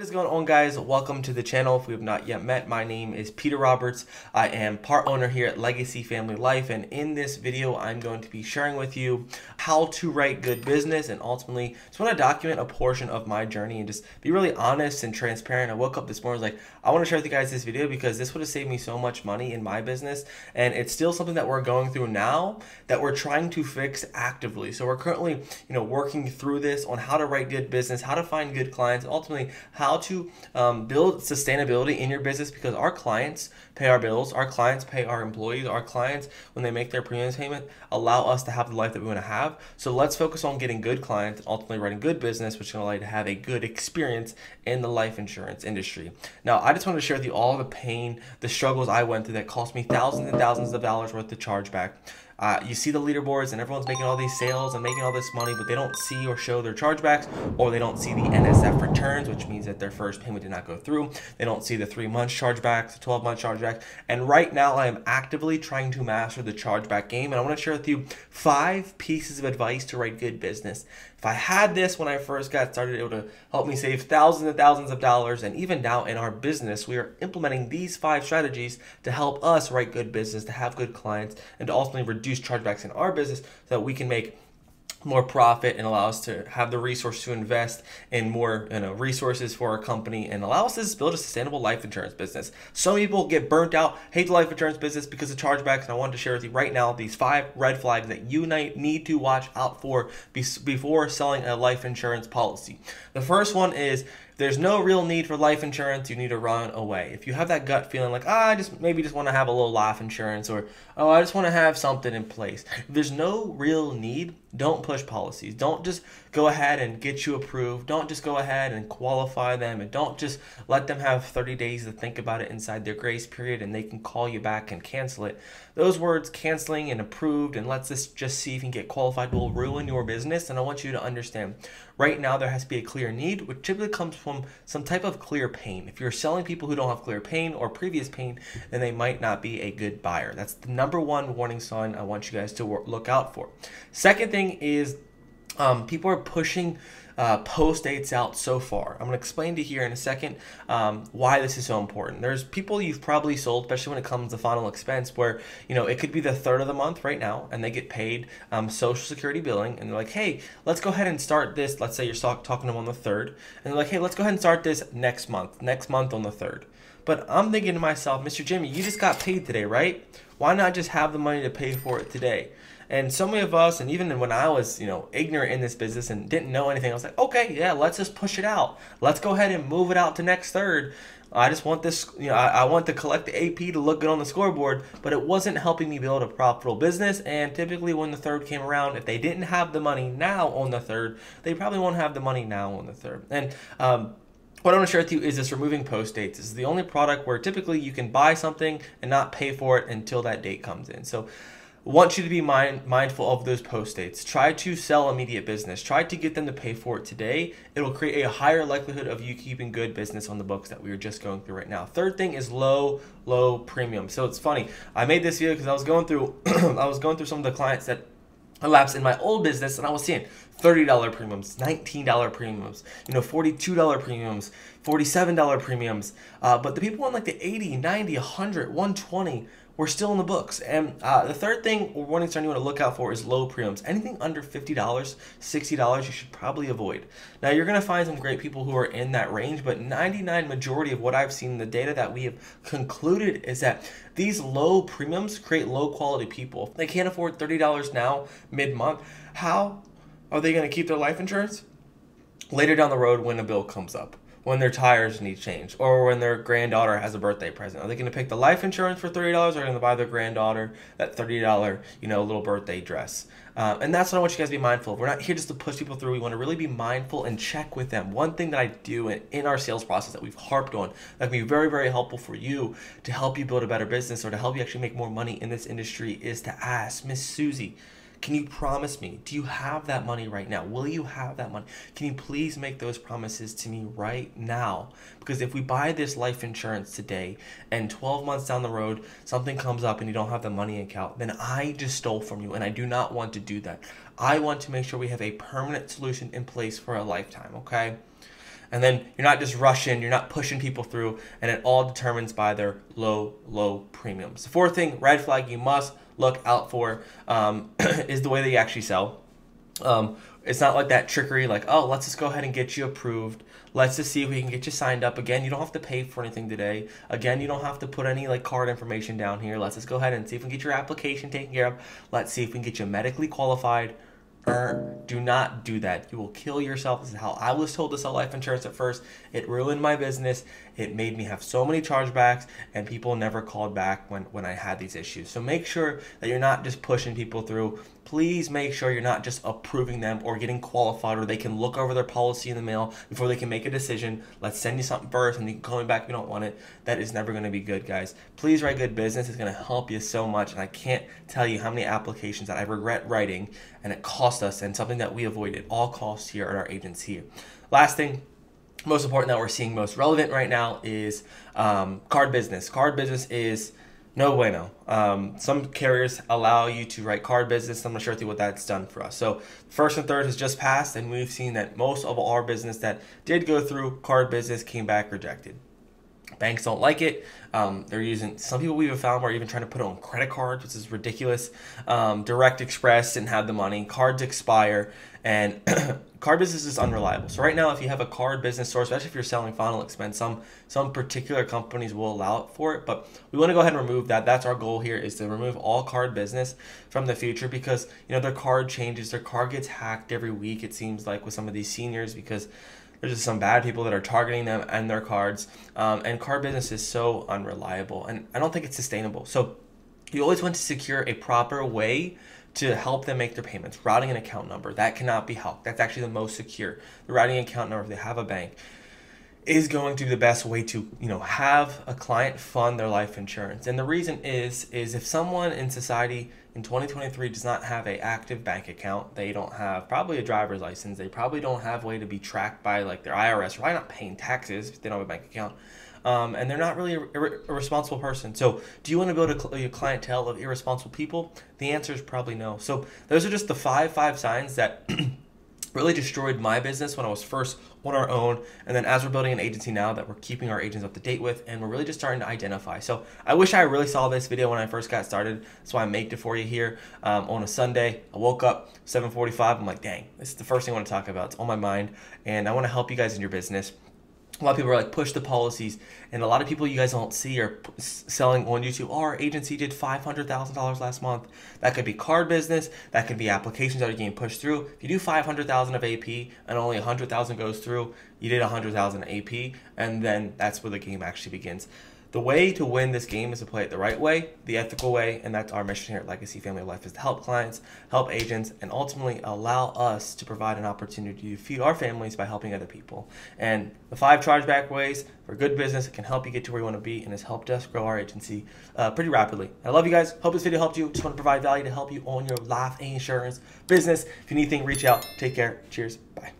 What is going on guys? Welcome to the channel. If we have not yet met, my name is Peter Roberts. I am part owner here at Legacy Family Life and in this video I'm going to be sharing with you how to write good business and ultimately just want to document a portion of my journey and just be really honest and transparent. I woke up this morning like I want to share with you guys this video because this would have saved me so much money in my business and it's still something that we're going through now that we're trying to fix actively. So we're currently, you know, working through this on how to write good business, how to find good clients, ultimately how to um, build sustainability in your business because our clients pay our bills, our clients pay our employees, our clients, when they make their premiums payment, allow us to have the life that we want to have. So let's focus on getting good clients, ultimately running good business, which can allow you to have a good experience in the life insurance industry. Now, I just wanted to share with you all the pain, the struggles I went through that cost me thousands and thousands of dollars worth of chargeback. Uh, you see the leaderboards and everyone's making all these sales and making all this money, but they don't see or show their chargebacks or they don't see the NSF returns, which means that their first payment did not go through. They don't see the three month chargebacks, the 12 month chargebacks. And right now I am actively trying to master the chargeback game. And I want to share with you five pieces of advice to write good business. If I had this when I first got started, it would have helped me save thousands and thousands of dollars. And even now in our business, we are implementing these five strategies to help us write good business, to have good clients, and to ultimately reduce chargebacks in our business so that we can make more profit and allow us to have the resource to invest in more you know, resources for our company and allow us to build a sustainable life insurance business. Some people get burnt out, hate the life insurance business because of chargebacks, and I wanted to share with you right now these five red flags that you need to watch out for before selling a life insurance policy. The first one is there's no real need for life insurance, you need to run away. If you have that gut feeling like, ah, I just maybe just want to have a little life insurance or oh, I just want to have something in place. There's no real need, don't push policies. Don't just go ahead and get you approved. Don't just go ahead and qualify them and don't just let them have 30 days to think about it inside their grace period and they can call you back and cancel it. Those words canceling and approved and let's just just see if you can get qualified will ruin your business and I want you to understand right now there has to be a clear need which typically comes from some type of clear pain. If you're selling people who don't have clear pain or previous pain then they might not be a good buyer. That's the number one warning sign I want you guys to look out for. Second thing is um, people are pushing uh, post dates out so far. I'm going to explain to you here in a second um, why this is so important. There's people you've probably sold, especially when it comes to final expense, where you know it could be the third of the month right now, and they get paid um, Social Security billing, and they're like, "Hey, let's go ahead and start this." Let's say you're talking to them on the third, and they're like, "Hey, let's go ahead and start this next month, next month on the third. But I'm thinking to myself, Mr. Jimmy, you just got paid today, right? Why not just have the money to pay for it today? And so many of us, and even when I was, you know, ignorant in this business and didn't know anything, I was like, okay, yeah, let's just push it out. Let's go ahead and move it out to next third. I just want this, you know, I, I, want to collect the AP to look good on the scoreboard, but it wasn't helping me build a profitable business. And typically, when the third came around, if they didn't have the money now on the third, they probably won't have the money now on the third. And um, what I want to share with you is this removing post dates. This is the only product where typically you can buy something and not pay for it until that date comes in. So want you to be mind, mindful of those post dates. Try to sell immediate business. Try to get them to pay for it today. It will create a higher likelihood of you keeping good business on the books that we are just going through right now. Third thing is low, low premium. So it's funny. I made this video because I was going through I was going through some of the clients that elapsed in my old business and I was seeing $30 premiums, $19 premiums, you know, $42 premiums, $47 premiums. Uh, but the people on like the 80, 90, 100, 120 we're still in the books. And uh, the third thing or warning sign you want to look out for is low premiums. Anything under $50, $60, you should probably avoid. Now, you're going to find some great people who are in that range, but 99 majority of what I've seen, the data that we have concluded is that these low premiums create low quality people. If they can't afford $30 now, mid month, how are they going to keep their life insurance? Later down the road when a bill comes up when their tires need changed or when their granddaughter has a birthday present? Are they going to pick the life insurance for $30 or are they going to buy their granddaughter that $30, you know, little birthday dress? Uh, and that's what I want you guys to be mindful of. We're not here just to push people through. We want to really be mindful and check with them. One thing that I do in, in our sales process that we've harped on that can be very, very helpful for you to help you build a better business or to help you actually make more money in this industry is to ask Miss Susie, can you promise me? Do you have that money right now? Will you have that money? Can you please make those promises to me right now? Because if we buy this life insurance today and 12 months down the road, something comes up and you don't have the money account, then I just stole from you and I do not want to do that. I want to make sure we have a permanent solution in place for a lifetime, okay? And then you're not just rushing, you're not pushing people through, and it all determines by their low, low premiums. The fourth thing, red flag you must look out for um, is the way that you actually sell. Um, it's not like that trickery, like, oh, let's just go ahead and get you approved. Let's just see if we can get you signed up. Again, you don't have to pay for anything today. Again, you don't have to put any like card information down here. Let's just go ahead and see if we can get your application taken care of. Let's see if we can get you medically qualified Er, do not do that. You will kill yourself. This is how I was told to sell life insurance at first. It ruined my business. It made me have so many chargebacks, and people never called back when, when I had these issues. So make sure that you're not just pushing people through. Please make sure you're not just approving them or getting qualified, or they can look over their policy in the mail before they can make a decision. Let's send you something first, and you can call me back if you don't want it. That is never going to be good, guys. Please write good business. It's going to help you so much, and I can't tell you how many applications that I regret writing, and it cost us, and something that we avoid at all costs here at our agency. Last thing, most important that we're seeing most relevant right now is um, card business. Card business is no bueno. Um, some carriers allow you to write card business. I'm not sure what that's done for us. So first and third has just passed, and we've seen that most of our business that did go through card business came back rejected. Banks don't like it. Um, they're using some people we've found are even trying to put it on credit cards, which is ridiculous. Um, Direct Express didn't have the money. Cards expire, and card business is unreliable. So right now, if you have a card business source, especially if you're selling final expense, some some particular companies will allow it for it. But we want to go ahead and remove that. That's our goal here is to remove all card business from the future because you know their card changes, their card gets hacked every week. It seems like with some of these seniors because there's just some bad people that are targeting them and their cards. Um, and card business is so unreliable, and I don't think it's sustainable. So you always want to secure a proper way to help them make their payments. Routing an account number that cannot be helped. That's actually the most secure. The routing account number if they have a bank is going to be the best way to you know have a client fund their life insurance. And the reason is is if someone in society in 2023 does not have a active bank account they don't have probably a driver's license they probably don't have way to be tracked by like their irs probably not paying taxes they don't have a bank account? Um, and they're not really a, a, responsible person. So do you want to build a, a clientele of irresponsible people? The answer is probably no. So those are just the five five signs that really destroyed my business when I was first on our own. And then as we're building an agency now that we're keeping our agents up to date with, and we're really just starting to identify. So I wish I really saw this video when I first got started. That's why I made it for you here um, on a Sunday. I woke up 7:45. I'm like, dang, this is the first thing I want to talk about. It's on my mind, and I want to help you guys in your business a lot of people are like push the policies and a lot of people you guys don't see are selling on youtube. Oh, our agency did $500000 last month. That could be card business. That could be applications that are getting pushed through. If you do 500000 of ap and only 100000 goes through you did 100000 ap and then that's where the game actually begins the way to win this game is to play it the right way, the ethical way, and that's our mission here at Legacy Family Life is to help clients, help agents, and ultimately allow us to provide an opportunity to feed our families by helping other people. And the five chargeback ways for good business can help you get to where you want to be and has helped us grow our agency uh, pretty rapidly. I love you guys. Hope this video helped you. Just want to provide value to help you on your life insurance business. If you need anything, reach out. Take care. Cheers. Bye.